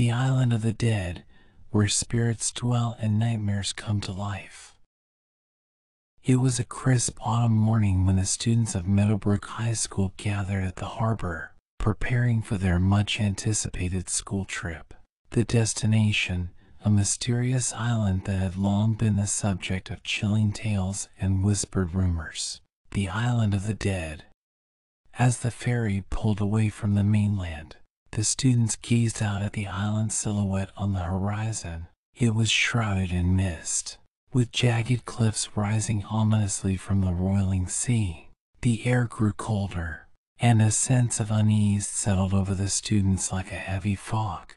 the island of the dead, where spirits dwell and nightmares come to life. It was a crisp autumn morning when the students of Meadowbrook High School gathered at the harbor, preparing for their much anticipated school trip. The destination, a mysterious island that had long been the subject of chilling tales and whispered rumors. The island of the dead. As the ferry pulled away from the mainland, the students gazed out at the island silhouette on the horizon. It was shrouded in mist, with jagged cliffs rising ominously from the roiling sea. The air grew colder, and a sense of unease settled over the students like a heavy fog.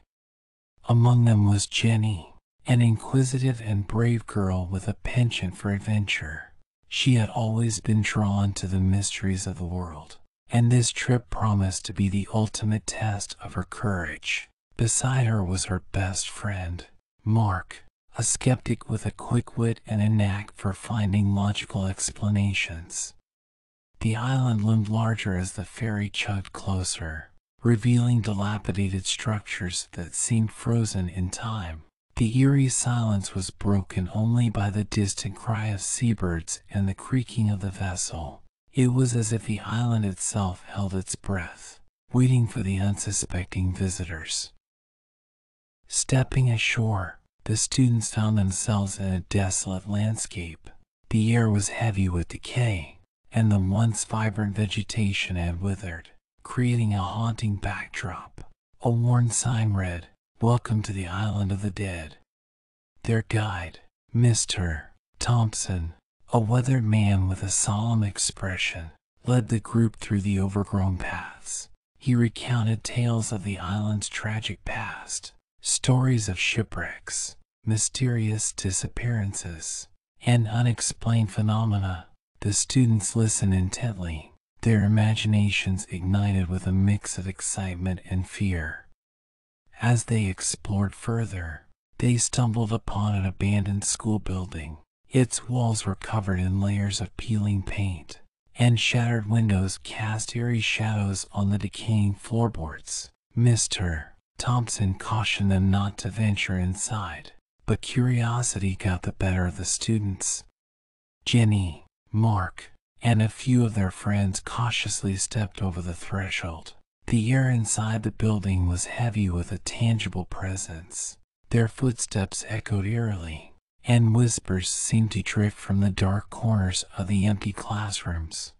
Among them was Jenny, an inquisitive and brave girl with a penchant for adventure. She had always been drawn to the mysteries of the world and this trip promised to be the ultimate test of her courage. Beside her was her best friend, Mark, a skeptic with a quick wit and a knack for finding logical explanations. The island loomed larger as the ferry chugged closer, revealing dilapidated structures that seemed frozen in time. The eerie silence was broken only by the distant cry of seabirds and the creaking of the vessel. It was as if the island itself held its breath, waiting for the unsuspecting visitors. Stepping ashore, the students found themselves in a desolate landscape. The air was heavy with decay, and the once vibrant vegetation had withered, creating a haunting backdrop. A worn sign read, Welcome to the Island of the Dead. Their guide, Mr. Thompson, a weathered man with a solemn expression led the group through the overgrown paths. He recounted tales of the island's tragic past, stories of shipwrecks, mysterious disappearances, and unexplained phenomena. The students listened intently, their imaginations ignited with a mix of excitement and fear. As they explored further, they stumbled upon an abandoned school building its walls were covered in layers of peeling paint, and shattered windows cast eerie shadows on the decaying floorboards. Mr. Thompson cautioned them not to venture inside, but curiosity got the better of the students. Jenny, Mark, and a few of their friends cautiously stepped over the threshold. The air inside the building was heavy with a tangible presence. Their footsteps echoed eerily, and whispers seemed to drift from the dark corners of the empty classrooms.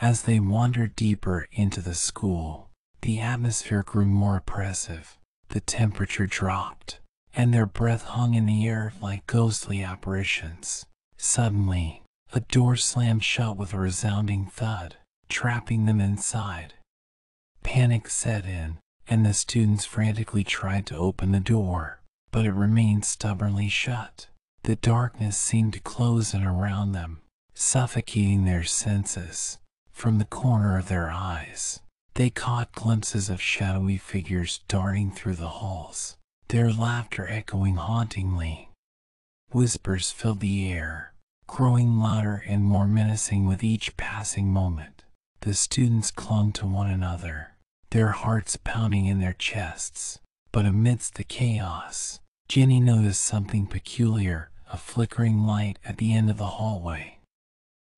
As they wandered deeper into the school, the atmosphere grew more oppressive. The temperature dropped, and their breath hung in the air like ghostly apparitions. Suddenly, a door slammed shut with a resounding thud, trapping them inside. Panic set in, and the students frantically tried to open the door but it remained stubbornly shut. The darkness seemed to close in around them, suffocating their senses. From the corner of their eyes, they caught glimpses of shadowy figures darting through the halls, their laughter echoing hauntingly. Whispers filled the air, growing louder and more menacing with each passing moment. The students clung to one another, their hearts pounding in their chests. But amidst the chaos, Jenny noticed something peculiar, a flickering light at the end of the hallway.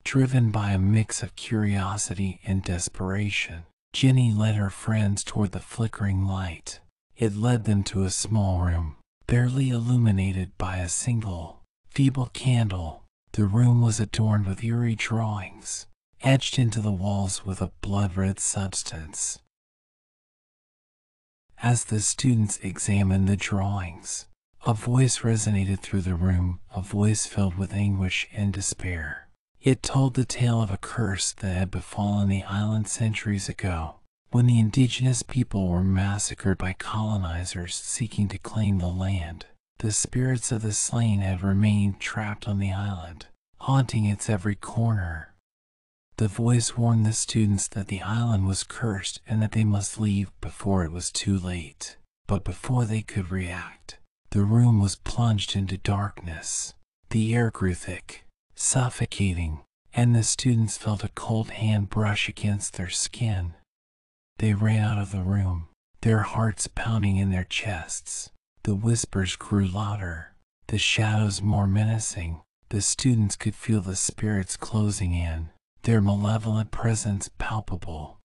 Driven by a mix of curiosity and desperation, Jenny led her friends toward the flickering light. It led them to a small room, barely illuminated by a single, feeble candle. The room was adorned with eerie drawings, etched into the walls with a blood-red substance. As the students examined the drawings, a voice resonated through the room, a voice filled with anguish and despair. It told the tale of a curse that had befallen the island centuries ago, when the indigenous people were massacred by colonizers seeking to claim the land. The spirits of the slain had remained trapped on the island, haunting its every corner. The voice warned the students that the island was cursed and that they must leave before it was too late. But before they could react, the room was plunged into darkness. The air grew thick, suffocating, and the students felt a cold hand brush against their skin. They ran out of the room, their hearts pounding in their chests. The whispers grew louder, the shadows more menacing. The students could feel the spirits closing in, their malevolent presence palpable.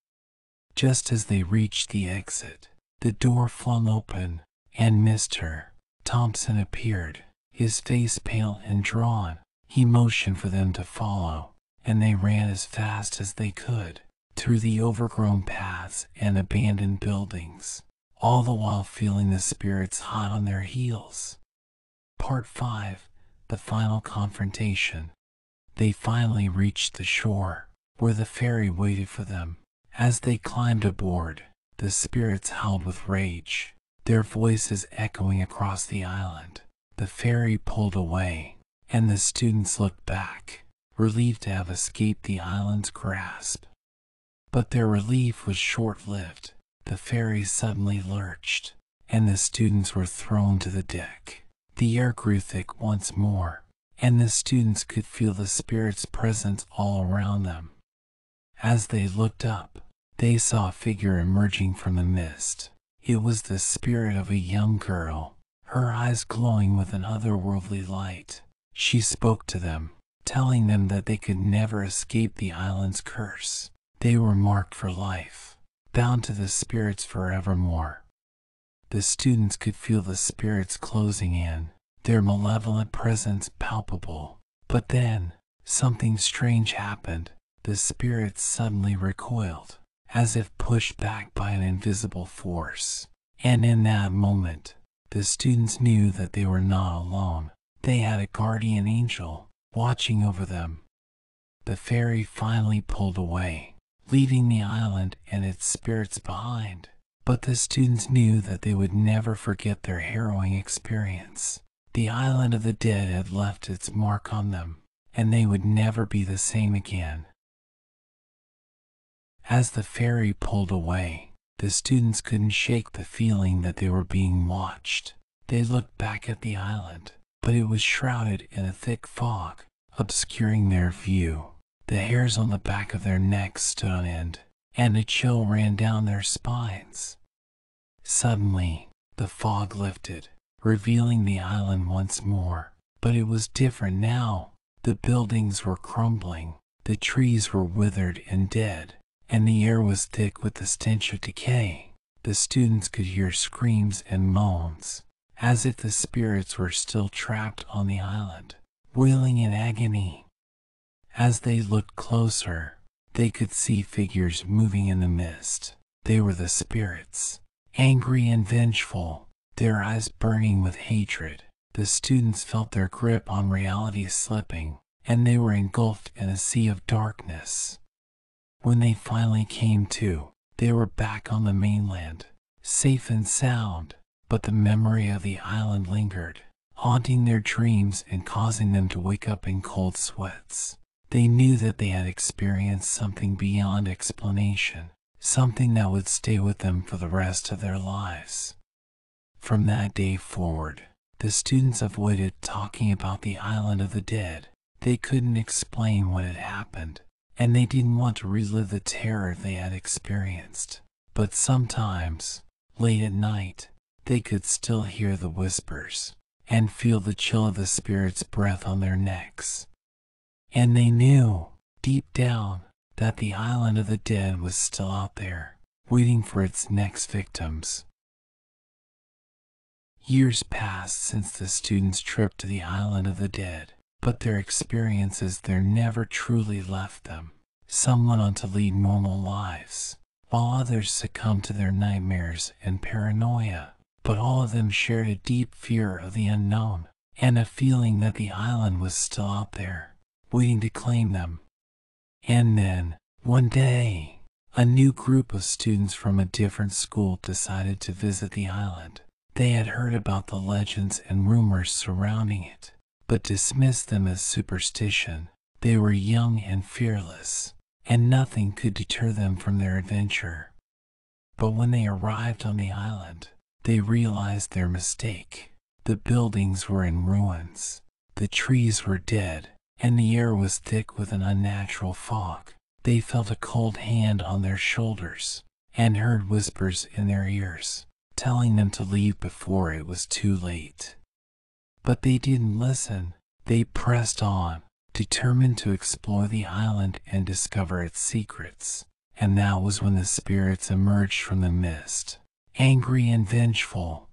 Just as they reached the exit, the door flung open, and Mr. Thompson appeared, his face pale and drawn. He motioned for them to follow, and they ran as fast as they could through the overgrown paths and abandoned buildings, all the while feeling the spirits hot on their heels. Part 5 The Final Confrontation. They finally reached the shore, where the ferry waited for them. As they climbed aboard, the spirits howled with rage, their voices echoing across the island. The ferry pulled away, and the students looked back, relieved to have escaped the island's grasp. But their relief was short lived. The ferry suddenly lurched, and the students were thrown to the deck. The air grew thick once more, and the students could feel the spirit's presence all around them. As they looked up, they saw a figure emerging from the mist. It was the spirit of a young girl, her eyes glowing with an otherworldly light. She spoke to them, telling them that they could never escape the island's curse. They were marked for life, bound to the spirits forevermore. The students could feel the spirits closing in, their malevolent presence palpable. But then, something strange happened. The spirits suddenly recoiled as if pushed back by an invisible force. And in that moment, the students knew that they were not alone. They had a guardian angel watching over them. The ferry finally pulled away, leaving the island and its spirits behind. But the students knew that they would never forget their harrowing experience. The island of the dead had left its mark on them, and they would never be the same again. As the ferry pulled away, the students couldn't shake the feeling that they were being watched. They looked back at the island, but it was shrouded in a thick fog, obscuring their view. The hairs on the back of their necks stood on end, and a chill ran down their spines. Suddenly, the fog lifted, revealing the island once more. But it was different now. The buildings were crumbling, the trees were withered and dead, and the air was thick with the stench of decay. The students could hear screams and moans, as if the spirits were still trapped on the island, wailing in agony. As they looked closer, they could see figures moving in the mist. They were the spirits, angry and vengeful, their eyes burning with hatred. The students felt their grip on reality slipping, and they were engulfed in a sea of darkness. When they finally came to, they were back on the mainland, safe and sound, but the memory of the island lingered, haunting their dreams and causing them to wake up in cold sweats. They knew that they had experienced something beyond explanation, something that would stay with them for the rest of their lives. From that day forward, the students avoided talking about the island of the dead. They couldn't explain what had happened, and they didn't want to relive the terror they had experienced. But sometimes, late at night, they could still hear the whispers and feel the chill of the spirit's breath on their necks. And they knew, deep down, that the island of the dead was still out there, waiting for its next victims. Years passed since the students' trip to the island of the dead but their experiences there never truly left them. Some went on to lead normal lives, while others succumbed to their nightmares and paranoia. But all of them shared a deep fear of the unknown and a feeling that the island was still out there, waiting to claim them. And then, one day, a new group of students from a different school decided to visit the island. They had heard about the legends and rumors surrounding it, but dismissed them as superstition. They were young and fearless, and nothing could deter them from their adventure. But when they arrived on the island, they realized their mistake. The buildings were in ruins, the trees were dead, and the air was thick with an unnatural fog. They felt a cold hand on their shoulders, and heard whispers in their ears, telling them to leave before it was too late. But they didn't listen. They pressed on, determined to explore the island and discover its secrets. And that was when the spirits emerged from the mist, angry and vengeful.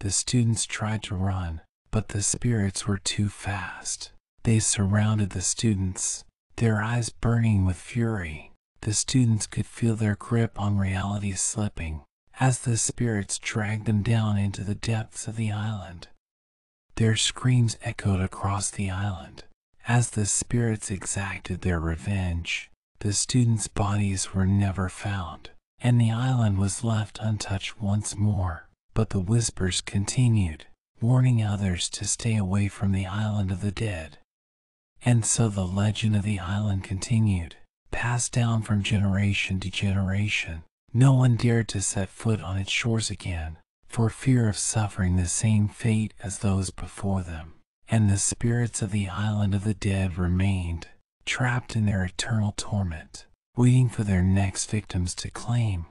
The students tried to run, but the spirits were too fast. They surrounded the students, their eyes burning with fury. The students could feel their grip on reality slipping as the spirits dragged them down into the depths of the island. Their screams echoed across the island as the spirits exacted their revenge. The students' bodies were never found, and the island was left untouched once more. But the whispers continued, warning others to stay away from the island of the dead. And so the legend of the island continued, passed down from generation to generation. No one dared to set foot on its shores again, for fear of suffering the same fate as those before them. And the spirits of the island of the dead remained, trapped in their eternal torment, waiting for their next victims to claim